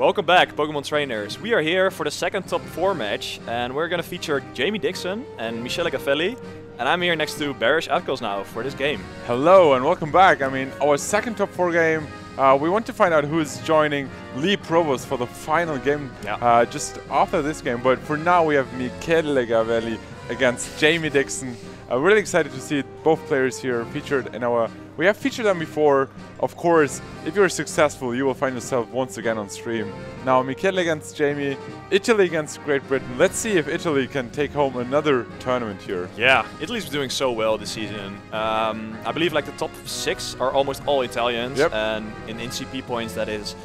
Welcome back, Pokemon trainers. We are here for the second top 4 match, and we're gonna feature Jamie Dixon and Michele Gavelli. And I'm here next to Baris Akcos now for this game. Hello and welcome back. I mean, our second top 4 game. Uh, we want to find out who is joining Lee Provost for the final game Yeah. uh, just after this game. But for now, we have Michele Gavelli against Jamie Dixon. Uh, really excited to see both players here featured in our. We have featured them before. Of course, if you're successful, you will find yourself once again on stream. Now, Michele against Jamie, Italy against Great Britain. Let's see if Italy can take home another tournament here. Yeah, Italy's doing so well this season. Um, I believe like the top six are almost all Italians, Yep. and in NCP points that is.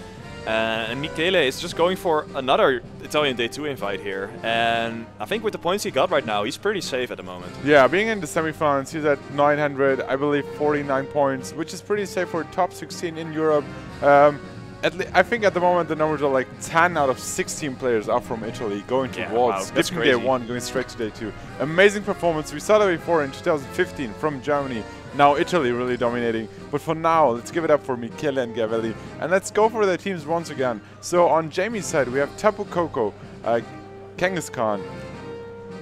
Uh, and Michele is just going for another Italian Day 2 invite here. And I think with the points he got right now, he's pretty safe at the moment. Yeah, being in the semifinals, he's at 900, I believe 49 points, which is pretty safe for top 16 in Europe. Um, I think at the moment the numbers are like 10 out of 16 players are from Italy going to Yeah, Worlds, wow, skipping day one, going straight to day two. Amazing performance. We saw that before in 2015 from Germany. Now Italy really dominating. But for now, let's give it up for Michele and Gavelli. And let's go for their teams once again. So on Jamie's side, we have Tapu Koko, uh, Kangaskhan,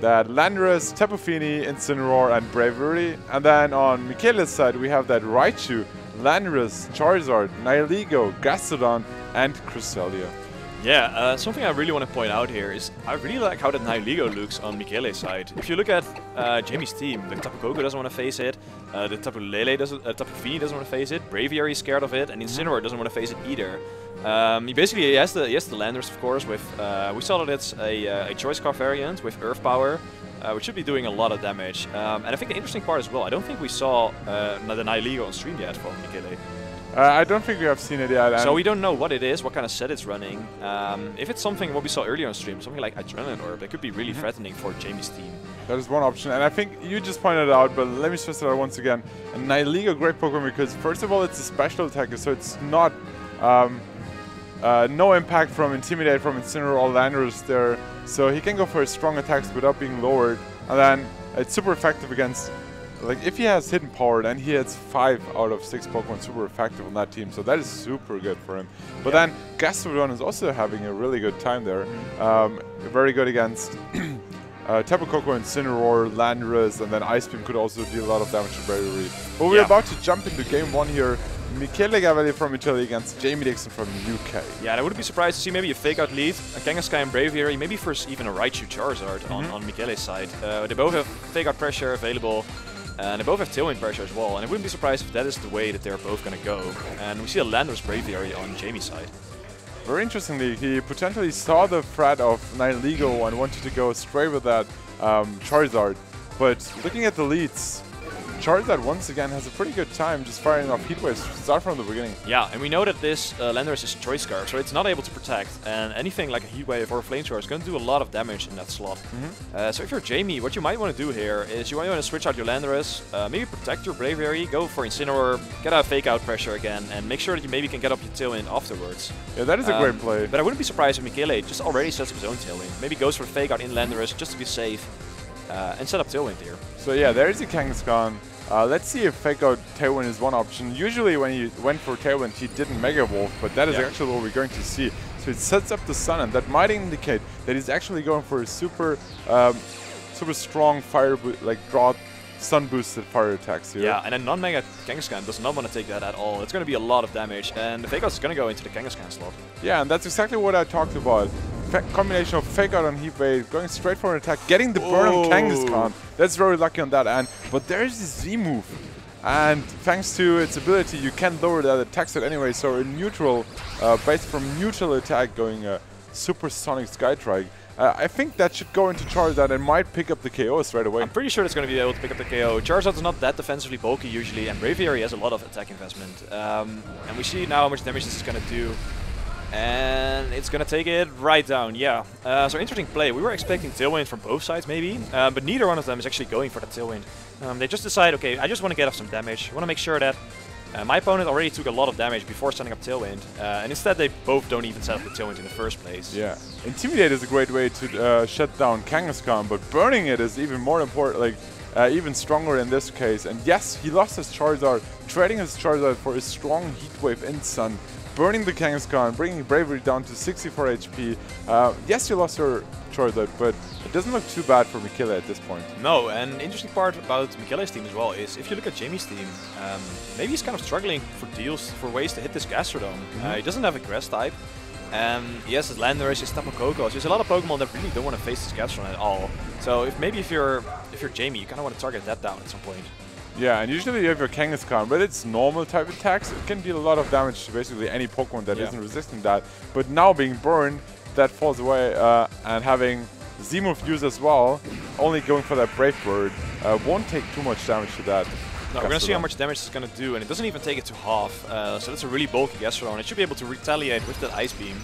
that Landorus, Tapu Fini, Incineroar, and Braviary. And then on Michele's side, we have that Raichu, Landorus, Charizard, Nihilego, Gastrodon, and Cresselia. Yeah, uh, something I really want to point out here is I really like how the Nihilego looks on Michele's side. If you look at uh, Jamie's team, the Tapu Koko doesn't want to face it, uh, the Tapu Lele doesn't, uh, Tapu Fini doesn't want to face it, Braviary is scared of it, and Incineroar doesn't want to face it either. Um, he basically he has the he has the Landorus, of course. With uh, we saw that it's a, uh, a Choice Scarf variant with Earth Power, uh, which should be doing a lot of damage. Um, and I think the interesting part as well, I don't think we saw uh, the Nihilego on stream yet from Michele. Uh, I don't think we have seen it yet. So we don't know what it is, what kind of set it's running. Um, if it's something what we saw earlier on stream, something like Adrenaline Orb, that could be really Mm-hmm. threatening for Jamie's team. That is one option, and I think you just pointed out, but let me stress it out once again. A Nihilego, great Pokemon because first of all, it's a special attacker, so it's not um, uh, no impact from Intimidate from Incineroar or Landorus there, so he can go for his strong attacks without being lowered, and then it's super effective against. Like if he has hidden power, then he hits five out of six Pokemon super effective on that team, so that is super good for him. But then Gastrodon is also having a really good time there, um, very good against uh, Tapu Koko, Incineroar, Landorus, and then Ice Beam could also deal a lot of damage to Braviary. But we're Yeah. about to jump into game one here. Michele Gavelli from Italy against Jamie Dixon from UK. Yeah, I wouldn't be surprised to see maybe a fake out lead, a Kangaskhan and Braviary, maybe first even a Raichu Charizard on, Mm-hmm. on Michele's side. Uh, they both have fake out pressure available, and they both have tailwind pressure as well. And I wouldn't be surprised if that is the way that they're both going to go. And we see a Landorus Braviary on Jamie's side. Very interestingly, he potentially saw the threat of Nihilego and wanted to go straight with that um, Charizard. But looking at the leads, Charizard once again has a pretty good time just firing off Heat Waves start from the beginning. Yeah, and we know that this uh, Landorus is Choice Scarf, so it's not able to protect, and anything like a Heat Wave or a Flamethrower is going to do a lot of damage in that slot. Uh, so if you're Jamie, what you might want to do here is you might want to switch out your Landorus, uh, maybe protect your Braviary, go for Incineroar, get a Fake Out pressure again, and make sure that you maybe can get up your Tailwind afterwards. Yeah, that is a Um, great play. But I wouldn't be surprised if Michele just already sets up his own Tailwind. Maybe goes for Fake Out in Landorus just to be safe, uh, and set up Tailwind here. So yeah, there is a Kangaskhan. Uh, let's see if Fake Out Tailwind is one option. Usually when he went for Tailwind, he didn't Mega Evolve, but that is Yeah. actually what we're going to see. So it sets up the Sun, and that might indicate that he's actually going for a super, um, super strong fire, like draw Sun boosted fire attacks here. Yeah, and a non-mega Kangaskhan does not want to take that at all. It's going to be a lot of damage, and the Fake Out is going to go into the Kangaskhan slot. Yeah, and that's exactly what I talked about. Combination of Fake Out on Heat Wave, going straight for an attack, getting the burn on Oh. Kangaskhan. That's very lucky on that end. But there's this Z move. And thanks to its ability, you can lower that attack set anyway. So a neutral, uh, based from neutral attack, going a supersonic Skystrike. Uh, I think that should go into Charizard and might pick up the KO straight away. I'm pretty sure it's going to be able to pick up the KO. Charizard's not that defensively bulky usually, and Braviary has a lot of attack investment. Um, and we see now how much damage this is going to do. And it's to take it right down, yeah. Uh, so interesting play. We were expecting Tailwind from both sides maybe, uh, but neither one of them is actually going for that Tailwind. Um, they just decide, okay, I just want to get off some damage. I want to make sure that uh, my opponent already took a lot of damage before setting up Tailwind. Uh, and instead they both don't even set up the Tailwind in the first place. Yeah, Intimidate is a great way to uh, shut down Kangaskhan, but burning it is even more important, like uh, even stronger in this case. And yes, he lost his Charizard, trading his Charizard for a strong Heat Wave in Sun, burning the Kangaskhan, bringing Braviary down to 64 HP. Uh, yes, you lost your Charizard, but it doesn't look too bad for Michele at this point. No, and interesting part about Michele's team as well is if you look at Jamie's team, um, maybe he's kind of struggling for deals, for ways to hit this Gastrodon. Mm -hmm. uh, he doesn't have a grass type. Um, he has his Landorus, his Tapu Koko. So there's a lot of Pokemon that really don't want to face this Gastrodon at all. So if maybe if you're if you're Jamie, you kind of want to target that down at some point. Yeah, and usually you have your Kangaskhan, but it's normal type attacks. It can deal a lot of damage to basically any Pokemon that yeah. not resisting that. But now being burned, that falls away, uh, and having Z-move use as well, only going for that Brave Bird, uh, won't take too much damage to that. No, we're going to see how much damage it's going to do, and it doesn't even take it to half. Uh, so that's a really bulky Gastrodon. It should be able to retaliate with that Ice Beam.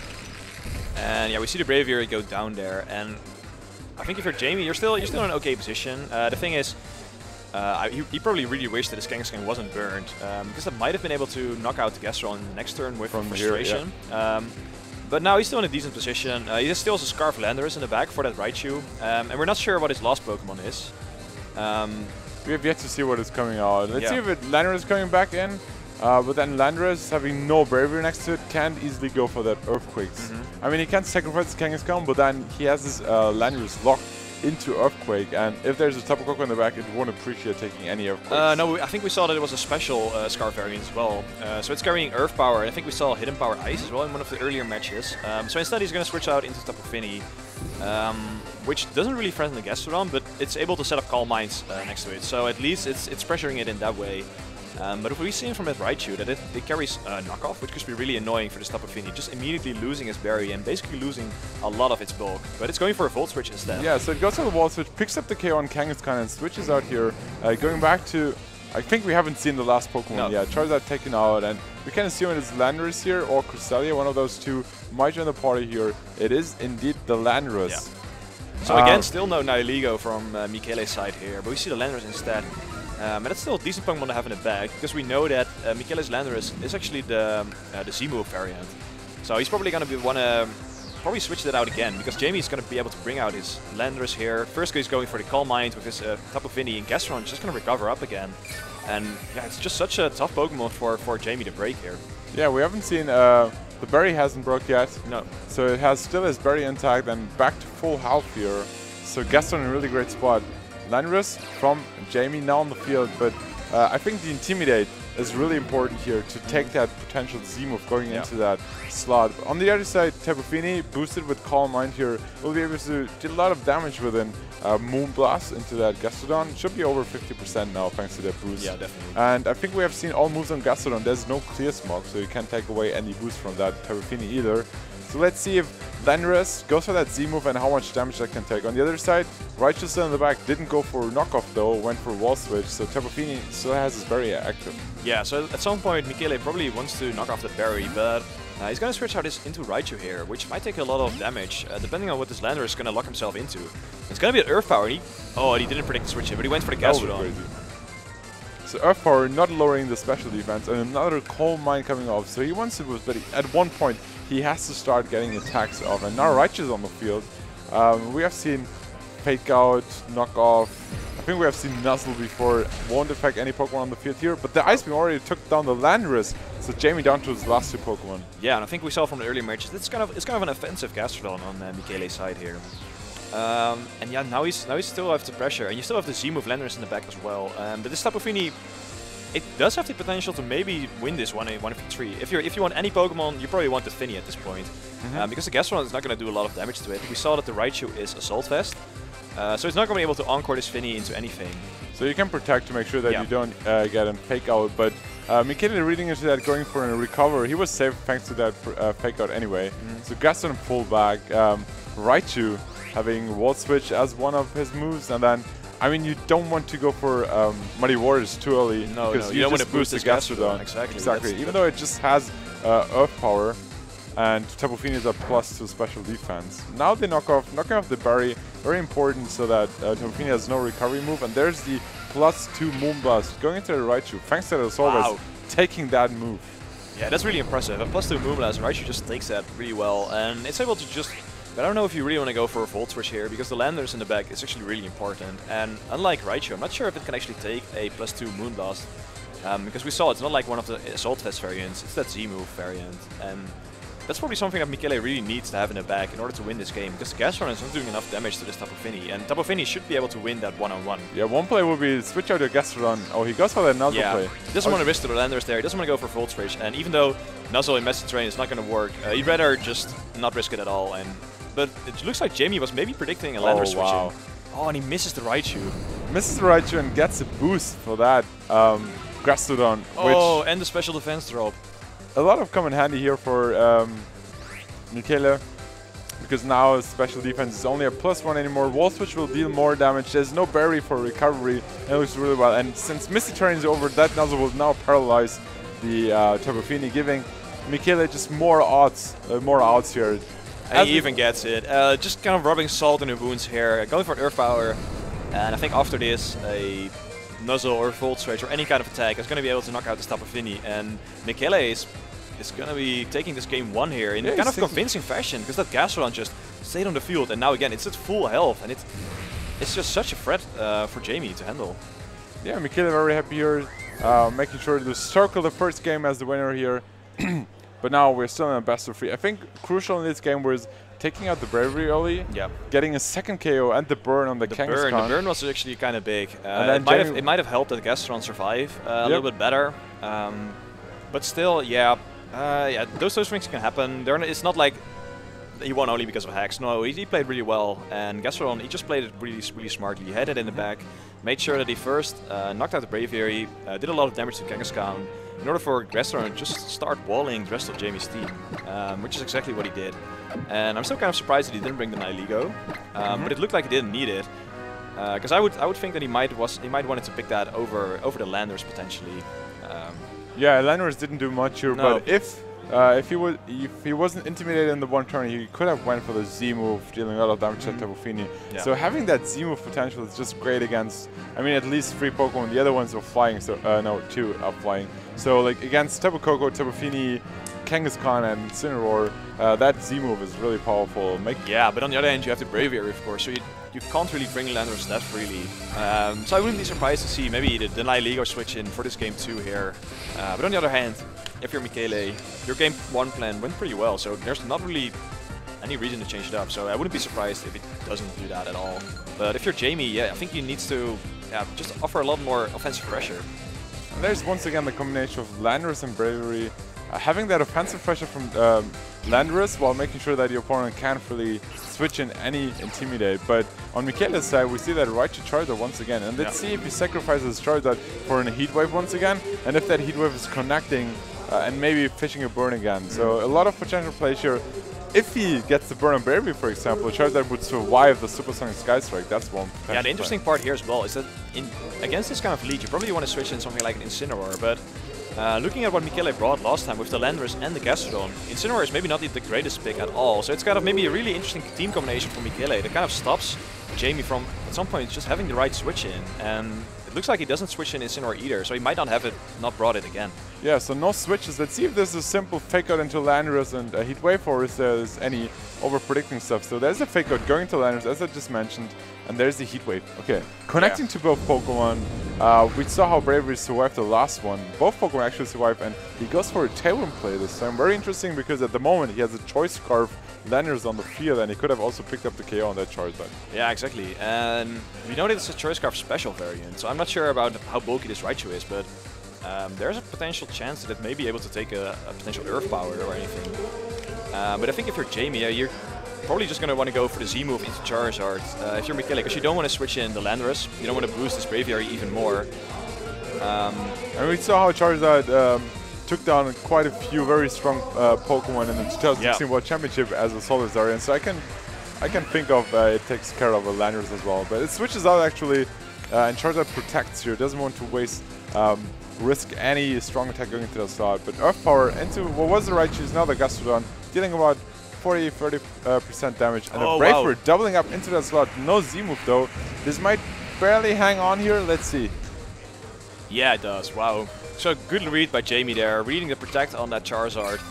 And yeah, we see the Braviary go down there, and I think if you're Jamie, you're still you're still in an okay position. Uh, the thing is, uh, he, he, probably really wished that his Kangaskhan wasn't burned, um, because that might have been able to knock out the Gastrodon in the next turn with From frustration. Here, yeah. um, but now he's still in a decent position. Uh, he still has a Scarf Landorus in the back for that Raichu. Um, and we're not sure what his last Pokemon is. Um, we have yet to see what is coming out. Let's yeah. see if it, Landorus is coming back in. Uh, but then Landorus, having no Braviary next to it, can't easily go for that Earthquakes. Mm -hmm. I mean, he can't sacrifice Kangaskhan, but then he has his uh, Landorus locked into Earthquake, and if there's a Tapu Koko in the back, it won't appreciate taking any Earthquakes. Uh, no, I think we saw that it was a special uh, Scarf variant as well. Uh, so it's carrying Earth Power, I think we saw Hidden Power Ice as well in one of the earlier matches. Um, so instead he's going to switch out into Tapu Fini, um, which doesn't really threaten the Gastrodon, but it's able to set up Calm Minds uh, next to it. So at least it's, it's pressuring it in that way. Um, but if we see him from that Raichu that it, it carries uh, knockoff, which could be really annoying for this Tapu Fini, just immediately losing its berry and basically losing a lot of its bulk. But it's going for a Volt Switch instead. Yeah, so it goes for the Volt Switch, picks up the KO on Kangaskhan and switches out here. Uh, going back to, I think we haven't seen the last Pokemon no. yet. Charizard taken out, and we can assume it is Landorus here or Cresselia, one of those two might join the party here. It is indeed the Landorus. Yeah. So again, um, still no Nihilego from uh, Michele's side here, but we see the Landorus instead. Um, and that's still a decent Pokemon to have in the bag, because we know that uh, Michele's Landorus is actually the, uh, the Z-move variant. So he's probably going to be want to probably switch that out again, because Jamie's going to be able to bring out his Landorus here. First he's going for the Calm Mind with his uh, Fini, and Gastrodon just going to recover up again. And yeah, it's just such a tough Pokemon for, for Jamie to break here. Yeah, we haven't seen... Uh, the berry hasn't broke yet. No. So it has still his berry intact and back to full health here. So Gastrodon in a really great spot. Landorus from Jamie now on the field, but uh, I think the Intimidate is really important here to take that potential Z-move going yeah. into that slot. On the other side, Tapu Fini, boosted with Calm Mind here, will be able to do a lot of damage within uh, Moonblast into that Gastrodon. Should be over 50% now thanks to that boost. Yeah, definitely. And I think we have seen all moves on Gastrodon. There's no clear smog, so you can't take away any boost from that Tapu Fini either. So let's see if Landorus goes for that Z move and how much damage that can take. On the other side, Raichu still in the back, didn't go for knockoff though, went for Volt Switch, so Tapu Fini still has his berry active. Yeah, so at some point Michele probably wants to knock off the berry, but uh, he's going to switch out his into Raichu here, which might take a lot of damage, uh, depending on what this Lander is going to lock himself into. It's going to be an Earth Power. He, oh, he didn't predict the switch here, but he went for the Gastrodon. So Earth Power not lowering the special defense, and another Calm Mind coming off. So he wants to boost, but he, at one point he has to start getting attacks off. And now Raichu's on the field. Um, we have seen Fake Out, Knock Off. I think we have seen Nuzzle before. Won't affect any Pokemon on the field here. But the Ice Beam already took down the Landorus. So Jamie down to his last two Pokemon. Yeah, and I think we saw from the earlier matches, it's kind of it's kind of an offensive Gastrodon on uh, Michele's side here. Um, and yeah, now he's now he still have the pressure, and you still have the Z move Landorus in the back as well. Um, but this Tapu Fini it does have the potential to maybe win this one one of three. If you if you want any Pokemon, you probably want the Fini at this point, mm -hmm. um, because the Gastrodon is not going to do a lot of damage to it. We saw that the Raichu is Assault Vest, uh, so it's not going to be able to encore this Fini into anything. So you can protect to make sure that yeah. you don't uh, get a fake out, but uh, Mikita reading into that, going for a recover. He was safe thanks to that uh, fake out anyway. Mm -hmm. So Gaston pull back. Um, Raichu having Volt Switch as one of his moves, and then I mean, you don't want to go for um, Muddy Waters too early. No, because no, you, you don't want to boost the Gastrodon. Exactly. Exactly. Even though it just has uh, Earth Power, and Tapu Fini is a plus to special defense. Now they knock off, knocking off the berry, very important so that uh, Tapu Fini has no recovery move. And there's the plus two Moonblast going into the Raichu, thanks to the Solvers wow. taking that move. Yeah, that's really impressive. A plus two Moonblast, Raichu just takes that really well, and it's able to just but I don't know if you really want to go for a Volt Switch here, because the Landorus in the back is actually really important. And unlike Raichu, I'm not sure if it can actually take a plus 2 Moonblast. Um, because we saw it's not like one of the Assault Vest variants, it's that Z-move variant. And that's probably something that Michele really needs to have in the back in order to win this game, because Gastrodon is not doing enough damage to this Tapu Fini, and Tapu Fini should be able to win that one-on-one. -on -one. Yeah, one play would be switch out your Gastrodon. Oh, he goes for that Nuzzle yeah. play. He doesn't want to risk the Landorus there, he doesn't want to go for Volt Switch, and even though Nuzzle in Misty Terrain is not going to work, uh, he'd rather just not risk it at all. And But it looks like Jamie was maybe predicting a Lander oh, switch wow. Oh, and he misses the Raichu. Misses the Raichu and gets a boost for that um, Gastrodon, Oh, which and the special defense drop. a lot of come in handy here for um, Michele. Because now his special defense is only a plus one anymore. Volt Switch will deal more damage. There's no berry for recovery. And it looks really well. And since Misty Terrain is over, that Nuzzle will now paralyze the uh, Tapu Fini, giving Michele just more odds, uh, more outs here. As he even gets it. Uh, just kind of rubbing salt in the wounds here. Going for an Earth Power. And I think after this, a Nuzzle or Volt Switch or any kind of attack is going to be able to knock out this Fini. And Michele is, is going to be taking this game one here in Yeah, kind of convincing fashion. Because that Gastrodon just stayed on the field. And now again, it's at full health. And it's, it's just such a threat uh, for Jamie to handle. Yeah, Michele very happy here, uh, making sure to circle the first game as the winner here. but now we're still in a best of three. I think crucial in this game was taking out the Braviary early, Yeah. getting a second KO and the burn on the, The Kangaskhan. burn, the burn was actually kind of big. Uh, it, might have, it might have helped that Gastrodon survive uh, a little bit better. Um, but still, yeah, uh, yeah, those those things can happen. It's not like he won only because of hacks. No, he, he played really well, and Gastrodon he just played it really really smartly. He had it in the back, made sure that he first uh, knocked out the Braviary, uh, did a lot of damage to Kangaskhan in order for Gastrodon to just start walling the rest of Jamie's team, um, which is exactly what he did. And I'm still kind of surprised that he didn't bring the Nihilego, um, but it looked like he didn't need it. Because I would I would think that he might was he might wanted to pick that over over the Landorus potentially. Um, Yeah, Landorus didn't do much here, No. but if uh, if he was if he wasn't intimidated in the one turn, he could have went for the Z move, dealing a lot of damage to Tapu Fini. Yeah. So having that Z move potential is just great against. I mean, at least three Pokemon. The other ones are flying. So uh, no, two are flying. So like against Tapu Koko, Tapu Fini, Kangaskhan, and Incineroar, uh, that Z move is really powerful. Make yeah, but on the other hand, you have the Braviary, of course, so you, you can't really bring Landorus that freely. Um, so I wouldn't be surprised to see maybe the, the Nihilego switch in for this game too here. Uh, but on the other hand, if you're Michele, your game one plan went pretty well, so there's not really any reason to change it up. So I wouldn't be surprised if it doesn't do that at all. But if you're Jamie, yeah, I think he needs to yeah, just offer a lot more offensive pressure. And there's once again the combination of Landorus and Braviary. Uh, having that offensive pressure from um, Landorus while making sure that your opponent can't really switch in any Intimidate. But on Michele's side, we see that Raichu Charizard once again. And let's Yeah. see if he sacrifices Charizard for a Heat Wave once again. And if that Heat Wave is connecting uh, and maybe fishing a burn again. So a lot of potential plays here. If he gets the burn on Braviary, for example, Charizard would survive the Supersonic Sky Strike. That's one. Yeah, the interesting part here as well is that in against this kind of lead, you probably want to switch in something like an Incineroar, but uh, looking at what Michele brought last time with the Landorus and the Gastrodon, Incineroar is maybe not the, the greatest pick at all, so it's kind of maybe a really interesting team combination for Michele that kind of stops Jamie from, at some point, just having the right switch in, and it looks like he doesn't switch in Incineroar either, so he might not have it, not brought it again. Yeah, so no switches. Let's see if there's a simple fake out into Landorus and a Heat Wave or if there's any over predicting stuff. So there's a fake out going to Landorus, as I just mentioned, and there's the Heat Wave. Okay, connecting to both Pokemon. Uh, we saw how Braviary survived the last one. Both Pokemon actually survived, and he goes for a Tailwind play this time. Very interesting because at the moment he has a Choice Scarf Landorus on the field, and he could have also picked up the KO on that Charizard. Yeah, exactly. And we know that it's a Choice Scarf special variant, so I'm not sure about how bulky this Raichu is, but um, there's a potential chance that it may be able to take a, a potential Earth Power or anything. Uh, but I think if you're Jamie, uh, you're probably just going to want to go for the Z move into Charizard. Uh, if you're Michele, because you don't want to switch in the Landorus, you don't want to boost this Braviary even more. Um, And we saw how Charizard um, took down quite a few very strong uh, Pokemon in the 2016 Yeah. World Championship as a Solidarian. So I can, I can think of uh, it takes care of a Landorus as well. But it switches out actually, uh, and Charizard protects here. Doesn't want to waste, um, risk any strong attack going into the slot. But Earth Power into what was the Raichu is now the Gastrodon, dealing about 40 30 uh, percent damage. And Oh, a Brave wow. Doubling up into that slot. No Z move though. This might barely hang on here. Let's see. Yeah, it does. Wow. So good read by Jamie there, reading the protect on that Charizard.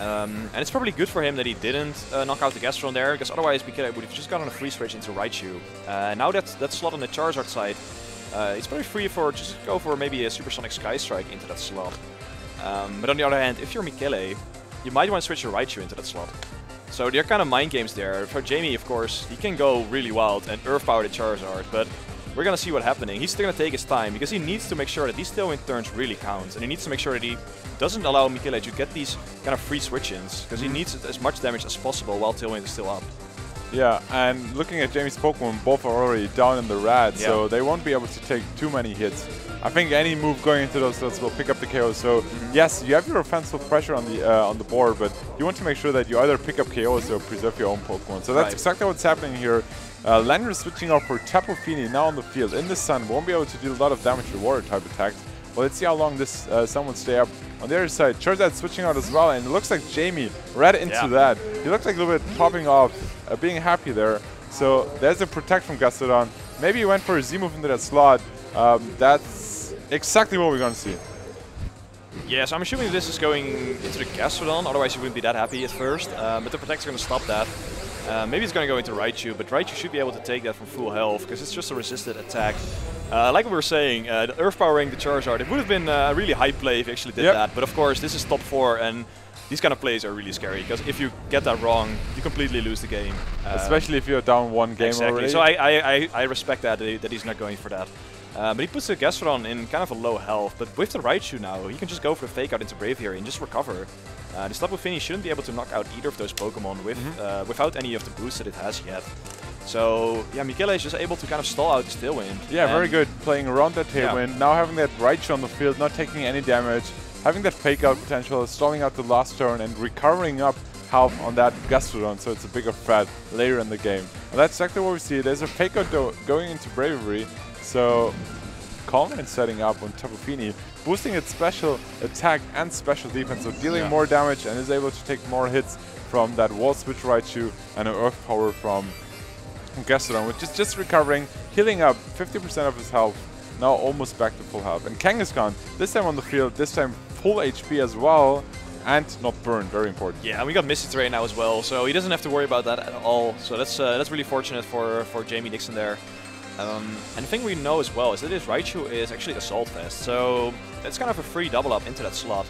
Um, and it's probably good for him that he didn't uh, knock out the Gastrodon there, because otherwise Michele would have just gotten a free switch into Raichu. Uh, now that that slot on the Charizard side uh, it's very free for just go for maybe a Supersonic Sky Strike into that slot. Um, but on the other hand, if you're Michele, you might want to switch your Raichu into that slot. So there are kind of mind games there. For Jamie, of course, he can go really wild and Earth Power the Charizard, but we're gonna see what's happening. He's still gonna take his time because he needs to make sure that these tailwind turns really count, and he needs to make sure that he doesn't allow Michele to get these kind of free switch-ins, because he needs as much damage as possible while tailwind is still up. Yeah, and looking at Jamie's Pokemon, both are already down in the red, Yeah. so they won't be able to take too many hits. I think any move going into those slots will pick up the KO. So Mm-hmm. yes, you have your offensive pressure on the uh, on the board, but you want to make sure that you either pick up KOs or preserve your own Pokemon. So that's Right. exactly what's happening here. Uh, Lander is switching out for Tapu Fini now on the field in the sun. Won't be able to deal a lot of damage to water type attacks. Well, let's see how long this uh, sun will stay up. On the other side, Charizard switching out as well, and it looks like Jamie right into Yeah. that. He looks like a little bit popping off, uh, being happy there. So there's a protect from Gastrodon. Maybe he went for a Z move into that slot. Um, that's exactly what we're going to see. Yeah, so I'm assuming this is going into the Gastrodon, otherwise he wouldn't be that happy at first. Um, but the Protect's going to stop that. Uh, maybe it's going to go into Raichu, but Raichu should be able to take that from full health, because it's just a resisted attack. Uh, like we were saying, uh, the Earth Powering the Charizard, it would have been uh, a really high play if you actually did Yep. that. But of course, this is top 4, and these kind of plays are really scary, because if you get that wrong, you completely lose the game. Um, Especially if you're down one game exactly. already. So I, I, I, I respect that that he's not going for that. Uh, but he puts the Gastrodon in kind of a low health. But with the Raichu now, he can just go for a Fake Out into Braviary and just recover. Uh, the Tapu Fini shouldn't be able to knock out either of those Pokemon with, Mm-hmm. uh, without any of the boosts that it has yet. So yeah, Michele is just able to kind of stall out this Tailwind. Yeah, very good playing around that Yeah. tailwind. Now having that Raichu on the field, not taking any damage, having that fake out potential, stalling out the last turn, and recovering up health on that Gastrodon, so it's a bigger threat later in the game. And that's exactly what we see. There's a fake out going into Braviary, so Calm Mind setting up on Tapu Fini, boosting its special attack and special defense, so dealing Yeah. more damage and is able to take more hits from that Volt Switch Raichu and an Earth Power from Gastrodon, which is just recovering, healing up 50% of his health, now almost back to full health. And Kangaskhan, this time on the field, this time full HP as well, and not burned, very important. Yeah, and we got Misty Terrain now as well, so he doesn't have to worry about that at all. So that's uh, that's really fortunate for for Jamie Dixon there. Um, and the thing we know as well is that this Raichu is actually Assault Vest, so it's kind of a free double up into that slot.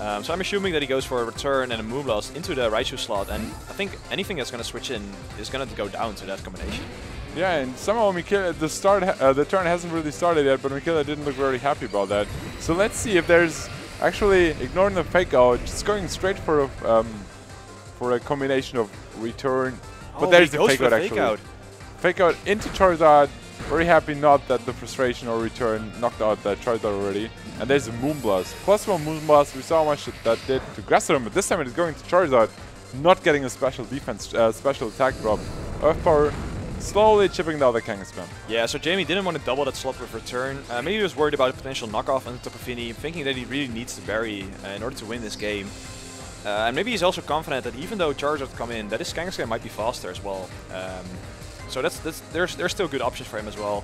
Um, so I'm assuming that he goes for a return and a Moonblast into the Raichu slot, and I think anything that's going to switch in is going to go down to that combination. Yeah, and somehow Michele, the start, ha- uh, the turn hasn't really started yet, but Michele didn't look very happy about that. So let's see if there's actually ignoring the fake out, just going straight for a um, for a combination of return. But Oh, there's he the fake out the actually. fake out. Fake out into Charizard. Very happy not that the frustration or return knocked out that Charizard already. And there's a Moonblast. Plus one Moonblast. We saw how much that, did to Grassroom, but this time it is going to Charizard, not getting a special defense, uh, special attack drop. Earth Power slowly chipping down the Kangaskhan. Yeah, so Jamie didn't want to double that slot with return. Uh, maybe he was worried about a potential knockoff on Tapu Fini, thinking that he really needs to bury uh, in order to win this game. Uh, and maybe he's also confident that even though Charizard come in, that his Kangaskhan might be faster as well. Um, so that's, that's there's there's still good options for him as well.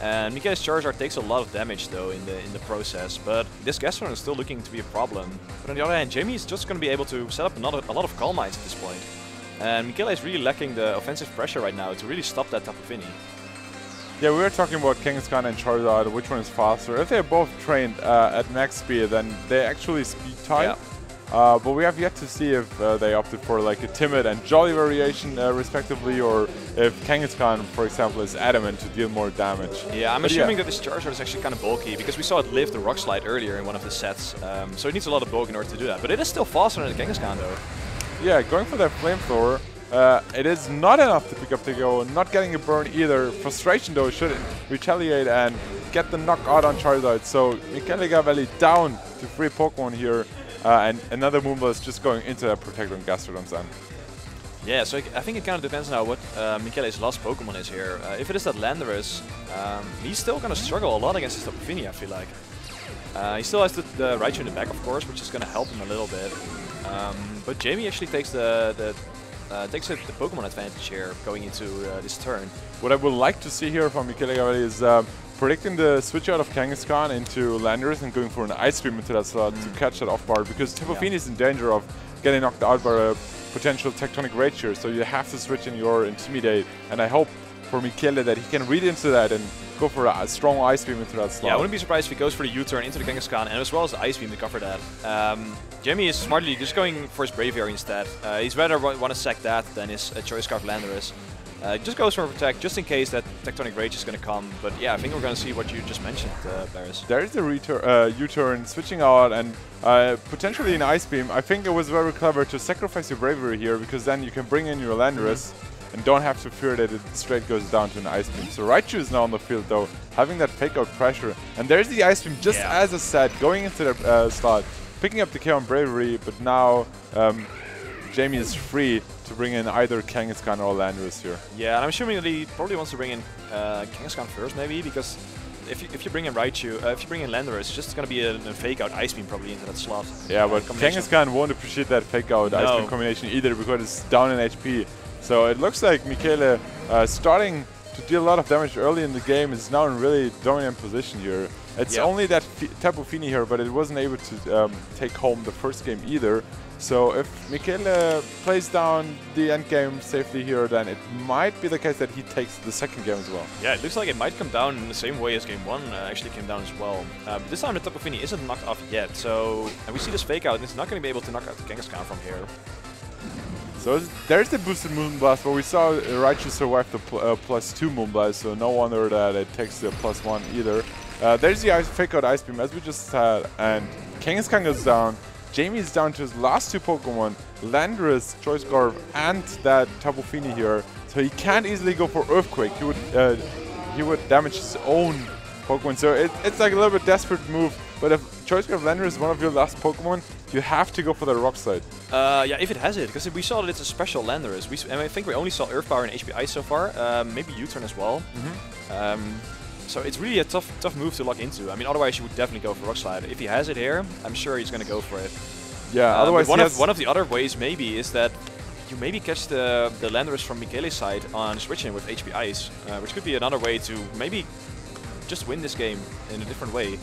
And Mika's Charizard takes a lot of damage though in the in the process, but this Gastrodon is still looking to be a problem. But on the other hand, Jamie is just going to be able to set up another, a lot of Calm Minds at this point. And Michele is really lacking the offensive pressure right now to really stop that Tapu Fini. Yeah, we were talking about Kangaskhan and Charizard, which one is faster. If they're both trained uh, at max speed, then they actually speed type. Uh, but we have yet to see if uh, they opted for like a timid and jolly variation, uh, respectively, or if Kangaskhan, for example, is adamant to deal more damage. Yeah, I'm But assuming yeah. that this Charizard is actually kind of bulky because we saw it lift the Rock Slide earlier in one of the sets. Um, so it needs a lot of bulk in order to do that. But it is still faster than the Kangaskhan though. Yeah, going for that flamethrower. Uh, it is not enough to pick up the go, not getting a burn either. Frustration though should retaliate and get the knockout on Charizard. So Michele Gavelli down to three Pokemon here. Uh, and another Moonblast just going into that Protect on Gastrodon's end. Yeah, so I think it kind of depends now what uh, Michele's last Pokemon is here. Uh, if it is that Landorus, um, he's still going to struggle a lot against his Tapu Fini, I feel like. Uh, he still has the, the Raichu in the back, of course, which is going to help him a little bit. Um, but Jamie actually takes the, the uh, takes the, Pokemon advantage here going into uh, this turn. What I would like to see here from Michele Gavelli is um, predicting the switch out of Kangaskhan into Landorus and going for an Ice Beam into that slot to catch that off guard because Tapu Yeah. Is in danger of getting knocked out by a potential Tectonic Rage here. So you have to switch in your Intimidate and I hope for Michele that he can read into that and go for a strong Ice Beam into that slot. Yeah, I wouldn't be surprised if he goes for the U-turn into the Kangaskhan and as well as the Ice Beam to cover that. Um, Jamie is smartly just going for his Braviary instead. Uh, he's rather want to sack that than his uh, Choice Scarf Landorus. Uh, just goes for a protect just in case that Tectonic Rage is going to come. But yeah, I think we're going to see what you just mentioned, uh, Baris. There is a uh, U-turn switching out and uh, potentially an Ice Beam. I think it was very clever to sacrifice your Braviary here because then you can bring in your Landorus. Mm -hmm and don't have to fear that it straight goes down to an Ice Beam. So Raichu is now on the field though, having that fake out pressure. And there's the Ice Beam just yeah. as I said, going into the uh, slot, picking up the K on Braviary, but now um, Jamie is free to bring in either Kangaskhan or Landorus here. Yeah, and I'm assuming that he probably wants to bring in uh, Kangaskhan first maybe, because if you, if you bring in Raichu, uh, if you bring in Landorus, it's just going to be a, a, fake out Ice Beam probably into that slot. Yeah, but Kangaskhan won't appreciate that fake out no. Ice Beam combination either because it's down in HP. So it looks like Michele uh, starting to deal a lot of damage early in the game is now in really dominant position here. It's yeah. only that Tapu Fini here, but it wasn't able to um, take home the first game either. So if Michele plays down the end game safely here, then it might be the case that he takes the second game as well. Yeah, it looks like it might come down in the same way as game one uh, actually came down as well. Um, this time the Tapu Fini isn't knocked off yet, so and we see this fake out, and it's not going to be able to knock out the Kangaskhan from here. So there's the boosted Moonblast, but we saw Raichu survive the pl uh, plus 2 Moonblast, so no wonder that it takes the plus 1 either. Uh, there's the ice, fake out Ice Beam, as we just said, and Kangaskhan goes down. Jamie's down to his last two Pokemon, Landorus, Choice Scarf, and that Tapu Fini here. So he can't easily go for Earthquake. He would uh, he would damage his own Pokemon. So it, it's like a little bit desperate move. But if Choice Scarf Landorus is one of your last Pokemon, you have to go for the rock slide. Uh, yeah, if it has it, because we saw that it's a special Landorus. We, and I think we only saw Earth Power and HP Ice so far. Um, maybe U-turn as well. Mm -hmm. um, so it's really a tough, tough move to lock into. I mean, otherwise you would definitely go for rock slide. If he has it here, I'm sure he's going to go for it. Yeah. Um, otherwise, one of one of the other ways maybe is that you maybe catch the the Landorus from Michele's side on switching with HP Ice, uh, which could be another way to maybe just win this game in a different way.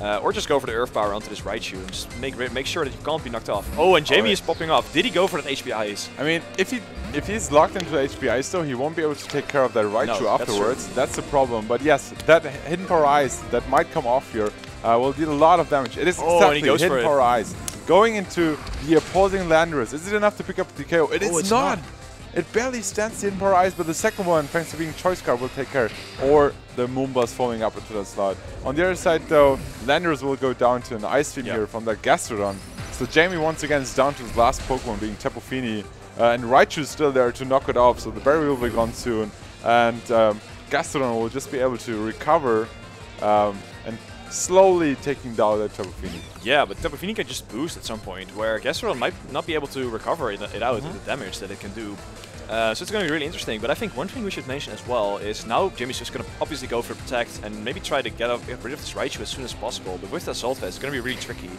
Uh, or just go for the Earth Power onto this Raichu and just make make sure that you can't be knocked off. Oh, and Jamie right. is popping off. Did he go for that HP Ice? I mean, if he if he's locked into the HP Ice though, he won't be able to take care of that Raichu no, afterwards. That's, that's, the problem. But yes, that Hidden Power Ice that might come off here uh, will deal a lot of damage. It is oh, exactly Hidden Power Ice. Going into the opposing Landorus. Is it enough to pick up the KO? It oh, is not. not. It barely stands in per eyes, but the second one, thanks to being Choice Scarf, will take care. Or the Moonblast falling up into that slot. On the other side, though, Landorus will go down to an Ice Beam yep. here from that Gastrodon. So Jamie once again is down to his last Pokemon, being Tapu Fini. Uh, and Raichu is still there to knock it off, so the berry will be gone soon. And um, Gastrodon will just be able to recover um, and slowly taking down that Tapu Fini. Yeah, but Tapu Fini can just boost at some point, where Gastrodon might not be able to recover it, it out, mm -hmm. the damage that it can do. Uh, so it's going to be really interesting. But I think one thing we should mention as well is now Jimmy's just going to obviously go for Protect and maybe try to get, get rid of this Raichu as soon as possible. But with that Assault Vest, it's going to be really tricky.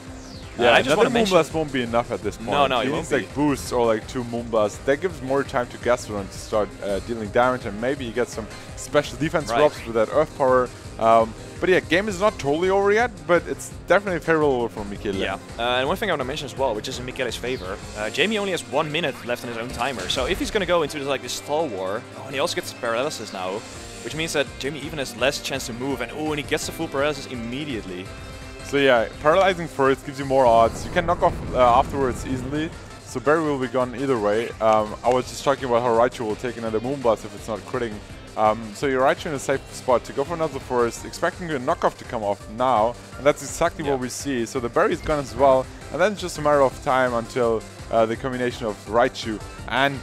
Yeah, uh, I just another Moonblast won't be enough at this point. No, no, he it needs won't like boosts or like two Moonblasts. That gives more time to Gastrodon to start uh, dealing damage and maybe you get some special defense right. drops with that Earth Power. Um, but yeah, game is not totally over yet, but it's definitely favorable for Michele. Yeah, uh, and one thing I want to mention as well, which is in Michele's favor, uh, Jamie only has one minute left on his own timer. So if he's going to go into this, like this stall war, oh, and he also gets paralysis now, which means that Jamie even has less chance to move, and oh, and he gets the full paralysis immediately. So yeah, paralyzing first gives you more odds. You can knock off uh, afterwards easily. So berry will be gone either way. Um, I was just talking about how Raichu will take another Moonblast if it's not critting. Um, so you're right here in a safe spot to go for another forest, expecting a knockoff to come off now, and that's exactly yeah. what we see. So the berry is gone as well, and then it's just a matter of time until uh, the combination of Raichu and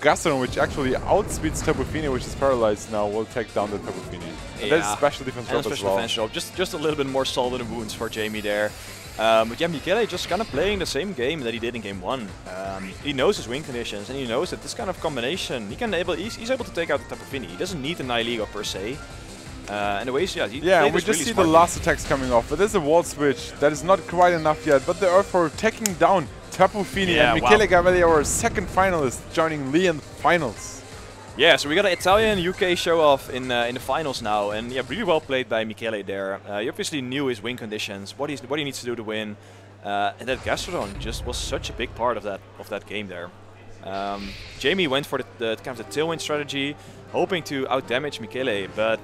Gastrodon, which actually outspeeds Tapu Fini, which is paralyzed now, will take down the Tapu Fini. And yeah. there's special defense and drop as well. Defense drop. Just, just a little bit more solid wounds for Jamie there. Um, but yeah, Michele just kind of playing the same game that he did in game one. Um, he knows his win conditions, and he knows that this kind of combination, he can able, he's, he's able to take out the Tapu Fini. He doesn't need the Nihilego per se. Uh, and the ways, yeah, yeah, we just really see the last attacks coming off. But there's a Volt Switch that is not quite enough yet. But the Earth for taking down Tapu Fini yeah, and Michele wow. Gavelli, our second finalist, joining Lee in the finals. Yeah, so we got an Italian UK show off in uh, in the finals now, and yeah, really well played by Michele there. Uh, he obviously knew his win conditions, what he's what he needs to do to win, uh, and that Gastrodon just was such a big part of that of that game there. Um, Jamie went for the, the kind of the tailwind strategy, hoping to outdamage Michele, but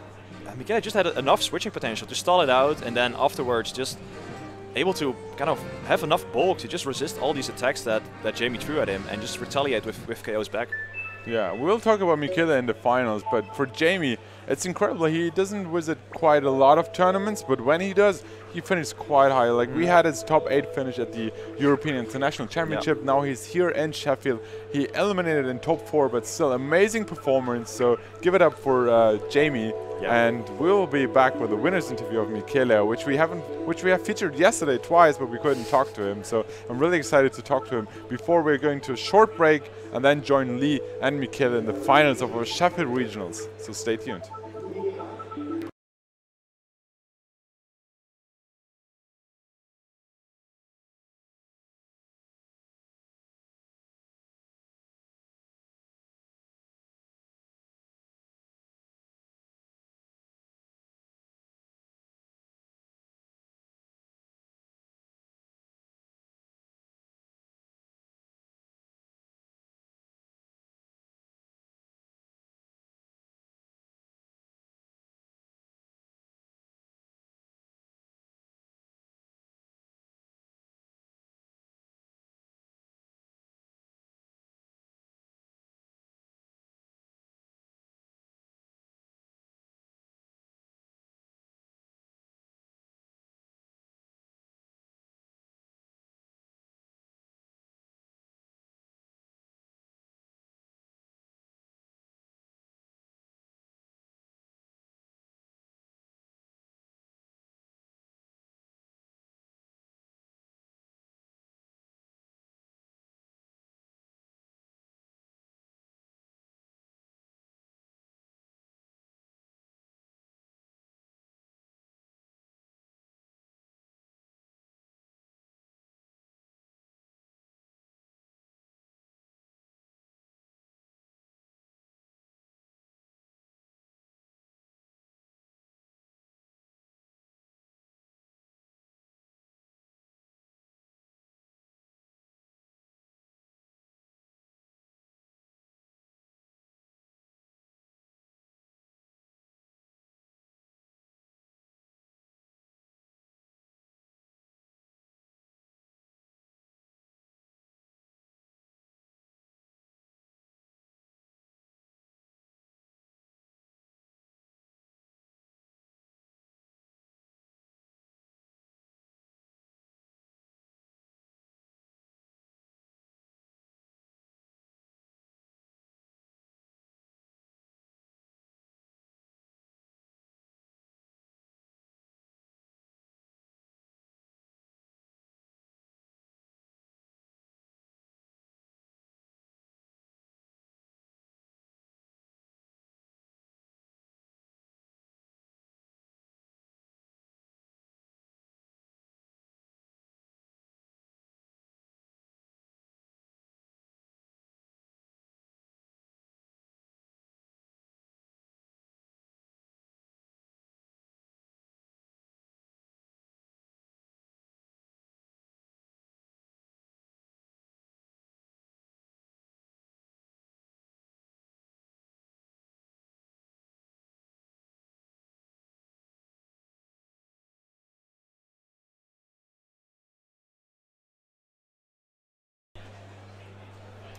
uh, Michele just had enough switching potential to stall it out, and then afterwards just able to kind of have enough bulk to just resist all these attacks that, that Jamie threw at him and just retaliate with, with KO's back. Yeah, we'll talk about Michele in the finals, but for Jamie, it's incredible. He doesn't visit quite a lot of tournaments, but when he does, he finishes quite high. Like mm. we had his top eight finish at the European International Championship. Now he's here in Sheffield. He eliminated in top four, but still amazing performance. So give it up for uh, Jamie. Yeah. And we'll be back with the winners interview of Michele, which we haven't, which we have featured yesterday twice, but we couldn't talk to him. So I'm really excited to talk to him before we're going to a short break and then join Lee and Michele in the finals of our Sheffield Regionals. So stay tuned.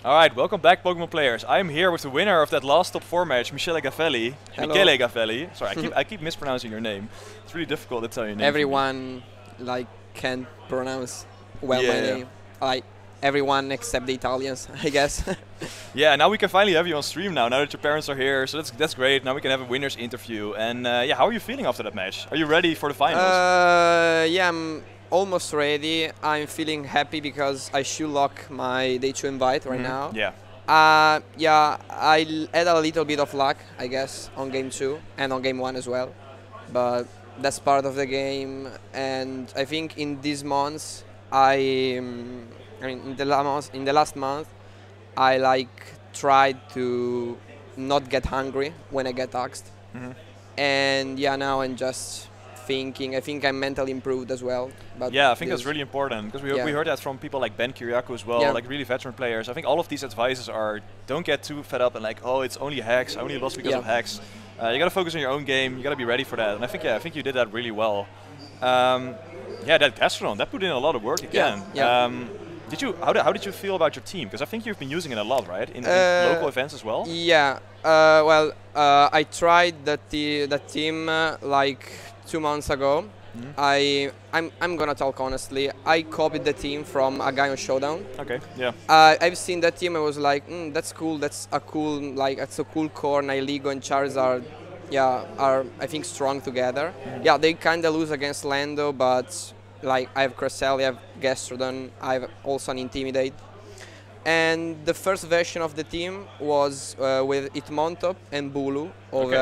Alright, welcome back Pokemon players. I'm here with the winner of that last top 4 match, Michele Gavelli. Hello. Michele Gavelli. Sorry, I keep, I keep mispronouncing your name. It's really difficult to tell your name. Everyone like can pronounce well yeah. my name. Like everyone except the Italians, I guess. yeah, now we can finally have you on stream now, now that your parents are here. So that's that's great. Now we can have a winner's interview. And uh, yeah, how are you feeling after that match? Are you ready for the finals? Uh, yeah, I'm almost ready. I'm feeling happy because I should lock my day two invite right mm -hmm. now. Yeah. Uh, yeah, I had a little bit of luck, I guess, on game two and on game one as well. But that's part of the game. And I think in these months, I, um, I mean, in the, last, in the last month, I like tried to not get hungry when I get asked. Mm -hmm. And yeah, now I'm just thinking. I think I'm mentally improved as well. But Yeah, I think that's really important because we, Yeah. we heard that from people like Ben Kiriakou as well, Yeah. like really veteran players. I think all of these advices are don't get too fed up and like, oh, it's only hacks. I only lost because Yeah. of hacks. Uh, you got to focus on your own game. You got to be ready for that. And I think yeah, I think you did that really well. Um, yeah, that Gastrodon that put in a lot of work again. yeah. Um, did you how did, how did you feel about your team? Because I think you've been using it a lot, right? In, in Uh, local events as well. Yeah. Uh, well, uh, I tried that the that team uh, like two months ago. Mhm. I I'm I'm gonna talk honestly. I copied the team from a guy on Showdown. Okay. Yeah. Uh, I've seen that team. I was like, mm, that's cool. That's a cool like that's a cool core. Nihilego and Charizard, yeah, are I think strong together. Yeah, they kind of lose against Lando, but like I have Cresselia, I have Gastrodon, I have also an Intimidate. And the first version of the team was uh, with Hitmontop and Bulu over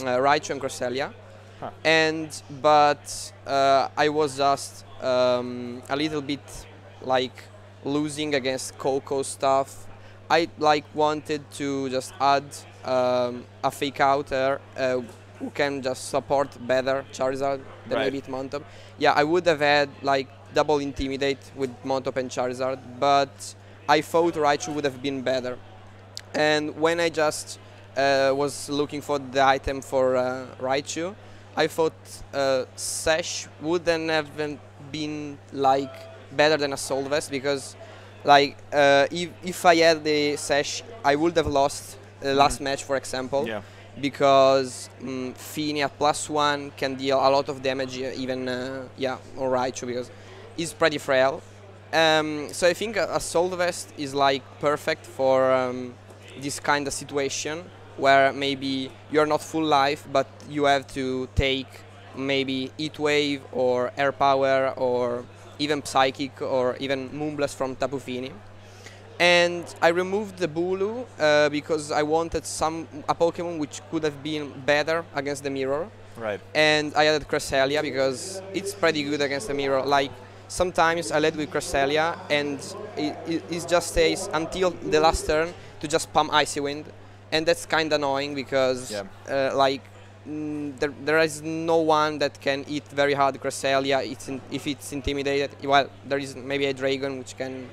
uh, Raichu and Cresselia. Huh. And but uh, I was just um, a little bit like losing against Koko stuff. I like wanted to just add um, a fake outer uh, who can just support better Charizard than Right. maybe Montop. Yeah, I would have had like double intimidate with Montop and Charizard, but I thought Raichu would have been better. And when I just uh, was looking for the item for uh, Raichu, I thought uh, Sash wouldn't have been- like better than Assault Vest because like uh, if, if I had the Sash, I would have lost the last match, for example, Yeah. because um, Fini at plus one can deal a lot of damage, uh, even uh, yeah, on Raichu because he's pretty frail. Um, so I think a, a Soul Vest is like perfect for um, this kind of situation where maybe you're not full life, but you have to take maybe Heat Wave or Air Power or even Psychic or even Moonblast from Tapu Fini. And I removed the Bulu uh, because I wanted some a Pokemon which could have been better against the Mirror Right. and I added Cresselia because it's pretty good against the mirror. Like sometimes I led with Cresselia and it, it, it just stays until the last turn to just pump Icy Wind, and that's kind of annoying because Yeah. uh, like mm, there, there is no one that can eat very hard Cresselia. It's in, if it's intimidated. Well, there is maybe a Dragon which can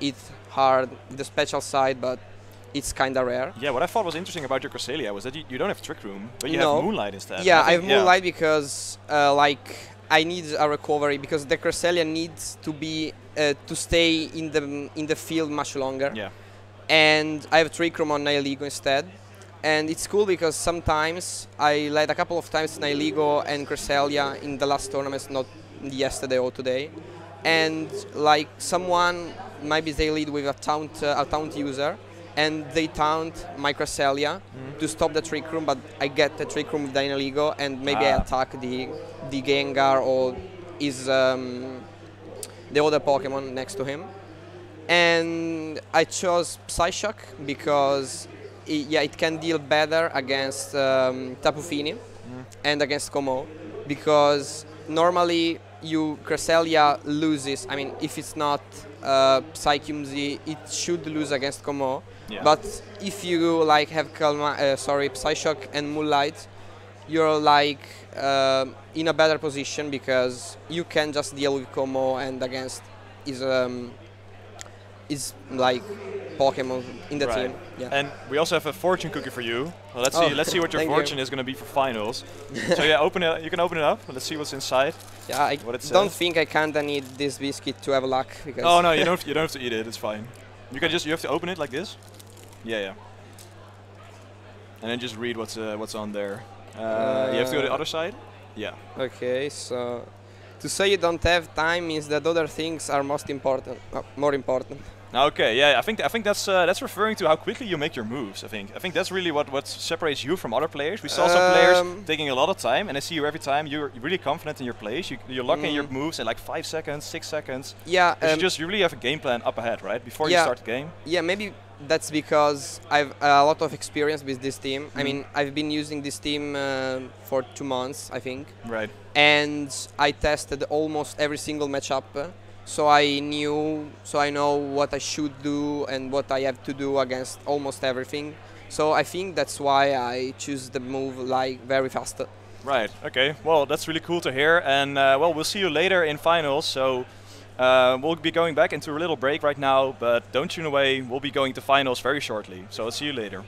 eat hard the special side, but it's kind of rare. Yeah, what I thought was interesting about your Cresselia was that you, you don't have Trick Room, but you No. have Moonlight instead. Yeah, I I have think- yeah. Moonlight because uh, like I need a recovery because the Cresselia needs to be uh, to stay in the in the field much longer. Yeah. And I have Trick Room on Nihilego instead. And it's cool because sometimes I led a couple of times Nihilego and Cresselia in the last tournaments, not yesterday or today. And like someone maybe they lead with a taunt uh, a taunt user and they taunt my Cresselia to stop the trick room, but I get the trick room with Nihilego and maybe I Ah. attack the the Gengar or is um, the other Pokemon next to him. And I chose Psyshock because it, yeah, it can deal better against um, Tapu Fini and against Como because normally you Cresselia loses. I mean, if it's not uh, Psychium Z, it should lose against Como. Yeah. But if you like have Kalma, uh, sorry, Psyshock and Moonlight, you're like um in a better position because you can just deal with Como and against is um, is like Pokemon in the Right. team. Yeah. And we also have a fortune cookie for you. Well, let's Oh, see. Let's see what your thank you. fortune is going to be for finals. so yeah, open it. You can open it up. Let's see what's inside. yeah, I don't says. think I kinda need this biscuit to have luck because. Oh no, you don't. You don't have to eat it. It's fine. You can just. You have to open it like this. Yeah, yeah. And then just read what's uh, what's on there. Uh, you have to go to the Uh, other side. Yeah. Okay, so to say you don't have time means that other things are most important, uh, more important. Okay, yeah, I think I think that's uh, that's referring to how quickly you make your moves. I think I think that's really what what separates you from other players. We saw some players Um, taking a lot of time, and I see you every time. You're really confident in your plays. You you lock in your Mm. moves in like five seconds, six seconds. Yeah, um, you just you really have a game plan up ahead, right? Before you start the game. yeah, maybe that's because I've a lot of experience with this team. I Mhm. mean, I've been using this team uh, for two months, I think, Right. and I tested almost every single matchup. So I knew, so I know what I should do and what I have to do against almost everything. So I think that's why I choose the move like very fast. Right. Okay. Well, that's really cool to hear. And uh, well, we'll see you later in finals. So uh, we'll be going back into a little break right now, but don't tune away. We'll be going to finals very shortly. So I'll see you later.